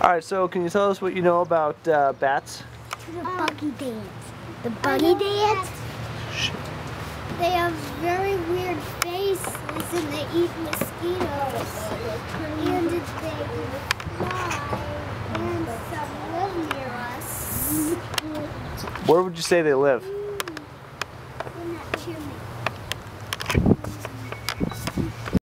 All right, so can you tell us what you know about uh, bats? The buggy dance. The oh, buggy dance? They have very weird faces and they eat mosquitoes. And they fly. And some live near us. Where would you say they live? In that chimney.